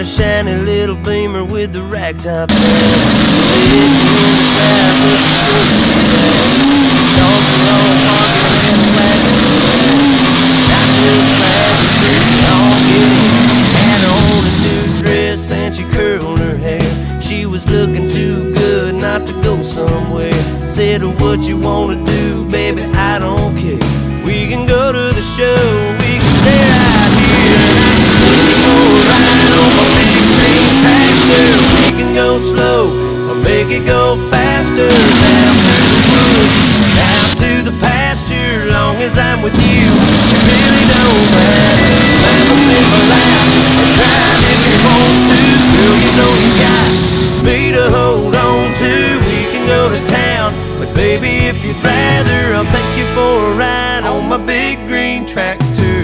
a shiny little beamer with the rag top down. Sitting in the crowd with the cookies down. Dogs were all barking and a Not just flashes, they all get in. Had on a new dress and she curled her hair. She was looking too good not to go somewhere. Said, what you wanna do, baby, go slow or make it go faster. Down through the woods, down to the pasture, long as I'm with you. It really don't matter. Laugh and live a laugh. Try if you want to. Girl, you know you got me to hold on to. We can go to town, but baby, if you'd rather, I'll take you for a ride on my big green tractor.